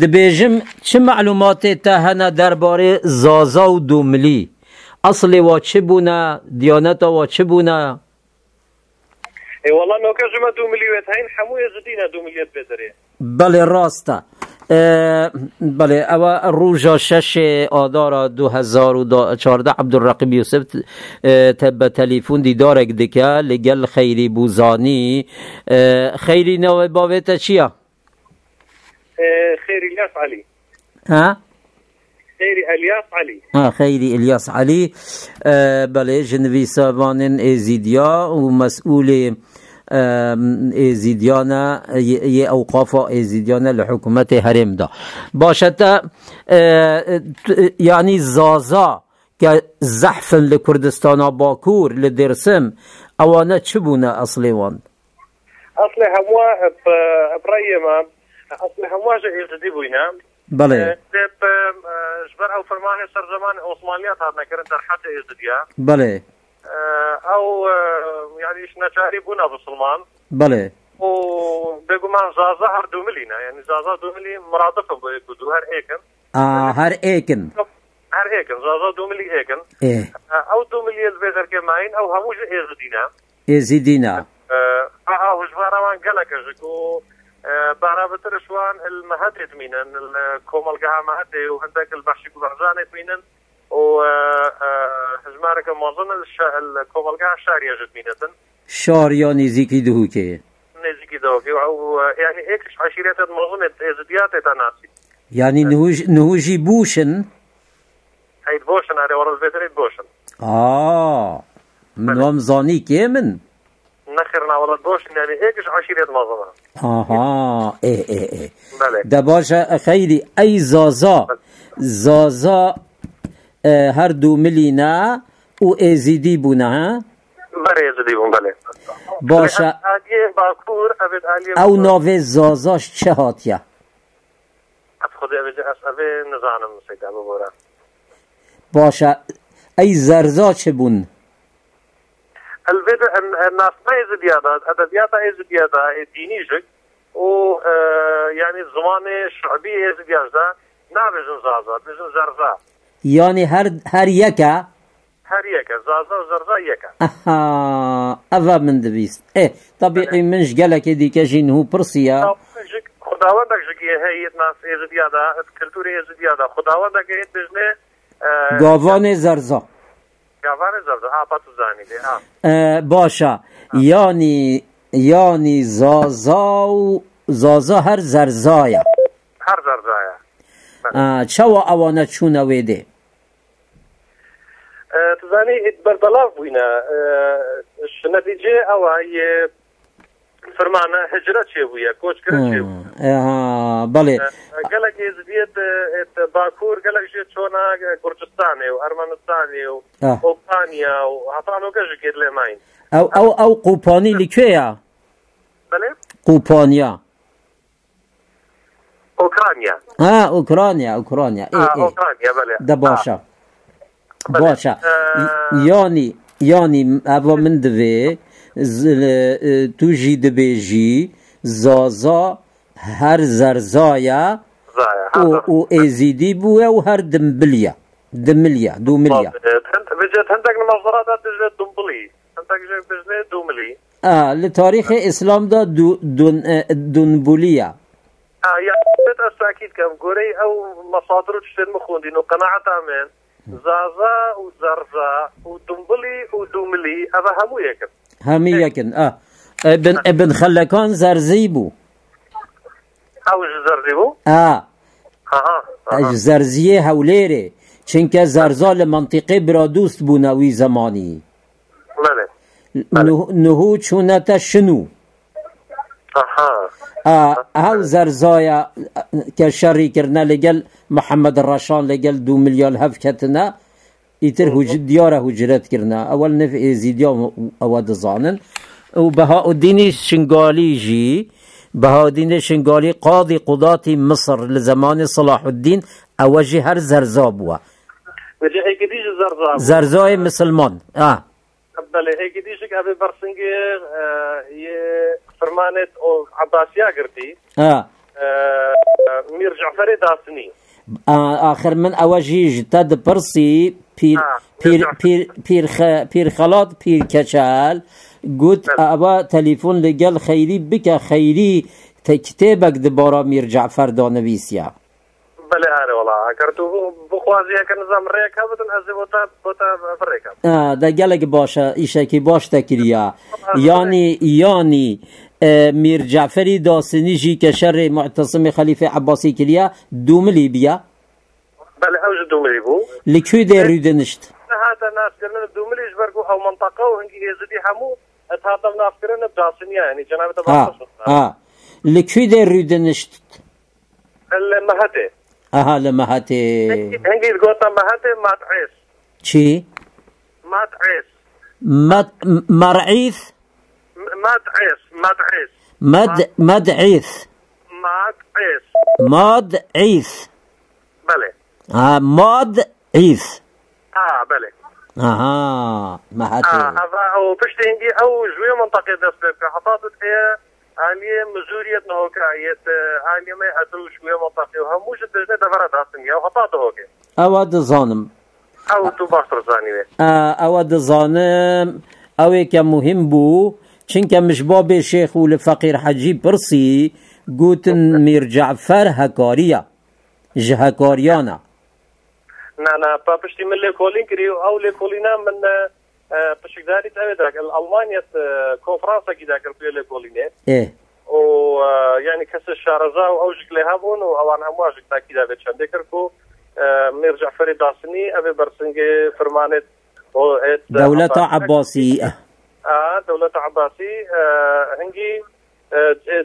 دبیجم چه معلومات تا هنه درباره زازا و دوملی؟ اصل و چه بونه؟ دیانت و چه بونه؟ اي والله انه كجمع دو مليوات هين حمو يزدينا دو مليات بدري بله راسته. آه، بله أو روژا شش آدار دو هزار و دا چارده عبدالرقیب یوسف آه، تب تلیفون دیدارک دکه لگل خیری بوزانی. آه، خیری نو باویتا چیه؟ إيه خير الياس علي. ها؟ خير الياس علي. آه، بله جنوی سابانن ایزیدیا و مسئول آه، ایزیدیانا ی اوقاف ایزیدیانا لحکومت هرم دا. باشد آه، ت- یعنی زازا که زحف لکردستان باکور لدرسم اوانه چه بونه اصلی وان اصلي هموا بريما جبر أو فرماني سر زمان عثمانيات هذا كرنت حتى يزديا بله. أو آه، يعني إيش نشاري بونا بسلمان بله وبيقوا ما زازا هر دوملينا يعني زازا دوملي مرادفة بدو هر ايكن آه. هر ایکن. هر ايكن زازا دوملي ايكن آه أو دوملي البيزر كماين أو هموش ايزدينا ایزیدینا آه آه وش بارمان قالك جكو بارا بترشوان المهدد مينن الكومل قها مهدي وعندك البحشي قبعزاني مينن و هزمارك موظن الكومل قها شارية جد مينتن. شار یا نزیکی دهو که نزيكي دوكي و يعني ايكش عشيرات منظمة ازديات تناسي يعني نهوج نهوجي بوشن؟ هيد بوشن هاري ورا الفيتريت بوشن. آه من زانی که من؟ خیرنا ولاد باش یعنی هیچش عشیرت مازمه آها ای ای ای بله ده باشه خیلی ای زازا زازا هر دو ملینا او ازیدی بونه ها بله ازیدی بون بله باشه او نوه زازاش چه هاتیه از خود نزانم سیده ببارم باشه ای زرزا چه بون الفيديو الناس ما ازديادات ادبيات ازديادات دينيجك و آه، يعني الزمان الشعبي ازدياجدا نابزن زازا بزن زرزا. یعنی هر هر یکه هر يكا زازا وزرزا يكا آها افا من دبیست آه طبيعي منش قالك ديك جين هو برسيا خداوندك جك هي ناس ازديادا كلتوري ازديادا خداوندك هي بزنه گاوان زرزا. باشا یعنی یعنی زازا و زازا هر زرزایا هر زرزايا اه، چوا اوانه چونه ویده آه، تزاني بردلاف بوينا آه، النتيجة او فرمانە هجرە چێبووە کۆچکردێ بڵێ گەلک هێزبێت باکوور گەلک ژێت چۆنا کوردستانێ و ئەرمانستانی و ئۆپانیا و هەفانۆ گەژگیر لێماین. ئەو ئەو ئەو قوپۆنی لکوێە قوپۆنیا ئۆکرانیا. ئۆکرانیا ئۆکرانیا. دە باشە. باشە. یانی ینی ئەوە من دەوێ تو جی دبیجی زازا هر زرزایا زايا و, ازیدی بوه و هر دمبلیا دملیا دو ملیا. تنت بجت هندك المصدرات بجت دمبلي هندك جاي بجت دوملي آه. لتاريخ اسلام دا دو دون دونبولیا آه يعني بيت أكيد كم قوري أو مصادر تشتري مخوندي انه قناعة تامين زازا و زەرزا و دومبڵی و دوملی ئەمە هەموو یەکن هەمی یەکن. ئا بن ئەبن خەلەکان زەرزی بوو. زەرزی بوو؟ ئا زەرزیە هەولێرێ. چونکە زەرزا لە منتیقی برادوست بوونەوی زمانی. نهو چوونەتە شنو آه هاو زرزايا که شری کرنا لگل محمد الرشان لگل دو مليار هف کتنا ایتر هج دیاره هجرت کرنا أول نف ازیدیا اود زانن و بهاء الدین شنگالی جی بهاء الدین شنگالی قاضی قضات مصر لزمان صلاح الدین أوجه هر زرزا بوا. بجي هيك ديش زرزا زرزای مسلمان. آه. بله هيك ديشك أبي برسنجي فرمانێت عباسیا گرتی؟ میرجعفرێ داسنی آخر من ئەوە ژیژ تا دپرسی پیرخەڵات پیرکەچال گوت ئەوە تەلیفۆن لەگەل خەیری بکە خەیری تەکتێبەک دبارە میرجعفەر دانەویسە. بله آره والا اگر تو بخوازی که نظام ریک هبتن از بوتا بوتا فریک آه ده گلگ باشه ایشه که باش تکریا یعنی یعنی مير جعفري داسني جي كشر معتصم خليفة عباسي كريا دوم ليبيا بله اوج دوم ليبو لكو دي رودنشت هذا ناس قلنا دوم ليش برقو أو منطقة وهنجي يزدي همو هذا ناس قلنا بداسنيا يعني جناب آه آه. لكو دي رودنشت المهدي آها لمهتي هنجي قلت مهدي ما تعيس شي ما تعيس مد مرعيث ما تعيس ما تعيس مد مدعيث ما تعيس ماد عيث بله آه ماد عيث آه بله آها مهتي آه هذا أو بشتي هنجي أو جوية منطقة دست حطاطت هي عالية مزورية نهوكا. عيت عالية ما يأتوا شوية منطقة. وهموش الدجنة دفرت هاتنيا وحطاطه هوكا. أو دزانم أو تو باستر زانيوه آه أو دزانم أو که مهم بو چنکه مشباب شیخ و لفقیر حجی پرسی گوتن میر جعفر هکاریا جهکاریانا نا نا با بشتي من ليكولين كريو أو ليكولينا من بشكداري تاوي داك المانيا كونفرنسا كي داك البيو ليكولينات آه. و يعني كس الشارزا أو شكل هابون أو أنا هم واجك تاكيد ابي شان كركو مير جعفري داسني ابي برسنجي فرمانت أو ات دولة عباسية آه آه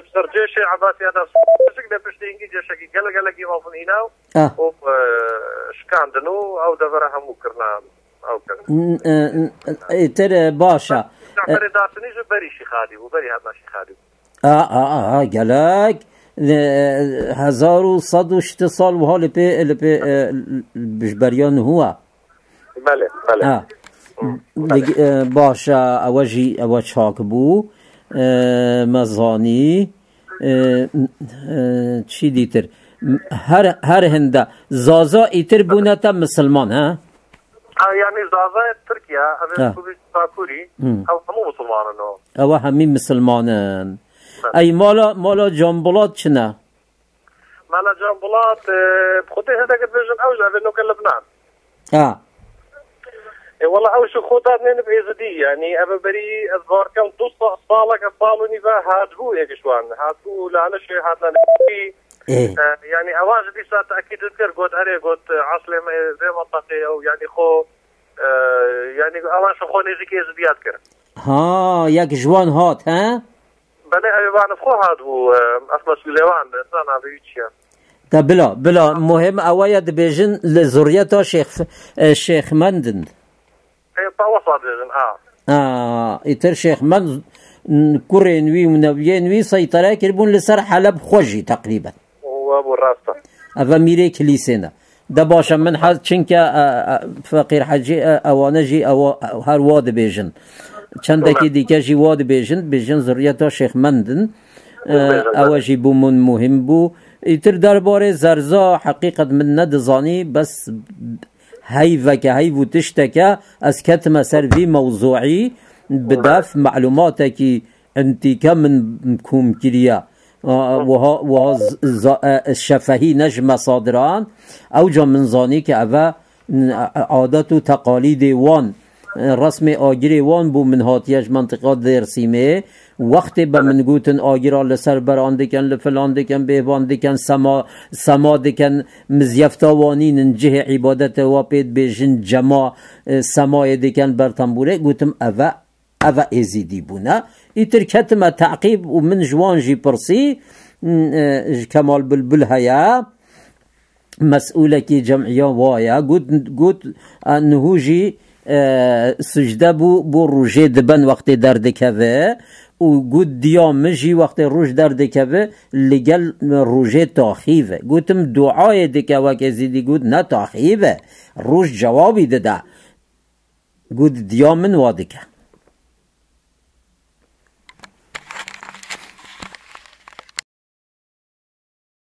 بسر جيش عباسي هذا شكل بشتي هنجي جيشكي قال قال لك وافن هنا آه. و شكاندنو أو دبرها مو كرنا أو كرنا ن- ن- ن- ترى باشا. جعفري داسني جو بري شي خادي وبري هذا شي خادي آه آه آه قالك هزار و صد و شت سال و حال پی لپی بجبریان هو بله بله. بله. باش اوجی او چاک بو. مزانی. چی دیتر؟ هر هر هنده. زازا ایتر بونه تا مسلمان ها؟ یعنی زازای تورکیا باکووری ئەو هەموو مسلمانەوە ئەوە هەمی مسلمانن بله. ای مالا مالا جنبلات چنه مالا جامبڵات خودی هەدەگە بێژن نوکه لبنان. آه. والله أو شو خوتات نين بإيزدي يعني أبا بري الظهر كم دوس صالك صالو نيفا هاتبو هيك شوان هاتبو لا شيء هات لنا إيه. آه، يعني أواز دي ساعة أكيد اذكر قلت هري قلت ما- زي منطقة أو يعني خو آه، يعني اوان شو خو نيزي كيز بيذكر ها یک جوان هات ها؟ بله ايوان خو هاتبو اسمه سليمان انسان هذا يتشيا تا بلا بلا مهم اویا دبیجن لزوریتا شیخ شیخ مندن. إيه باوصل ديزن آه. آه ایتر شیخ مند كورين وي ونبيين وي سيطرة كربون لسر حلب خوجي تقريبا. وابو الراستا أفا ميري كليسينا. ده باشا من حد چنكا فقير حجي أوانا جي أو هر واد بيجن. چندكي ديكا جي واد بيجن بيجن زريتا شيخ مندن. أو جي بومون مهم بو. ایتر درباره زرزا حقیقت من ندزانی بس هیوه که هیو تشتکه از کتم سر وی موضوعی بدف معلوماتك انتي كم من كريا وها الشفهي نجم صادران. أو جا من زاني كأفا عادات و تقاليد وان. رسم آگری وان بو من هاتیش منطقات در سیمه. وقتی به من گوتن آگرا لسر بران دکن لفلان دکن بهبان دکن سما سما دکن مزیفتا وانین جه عبادت و پید بیجن جما سمای دکن بر تنبوره گوتم اوه اوه ازیدی بونه ایتر کتم تعقیب و من جوان جی پرسی کمال بلبل هیا. مسئوله کی جمعیه وایا. گوت گوت نهوجی سجده بو بو روژه دبن وقتی در دکوه و گود دیا مجی وقتی روش در دکوه لگل روژه تاخیوه گوتم دعای دکوه که زیدی گود نه تاخیوه روش جوابی دده گود من وادکه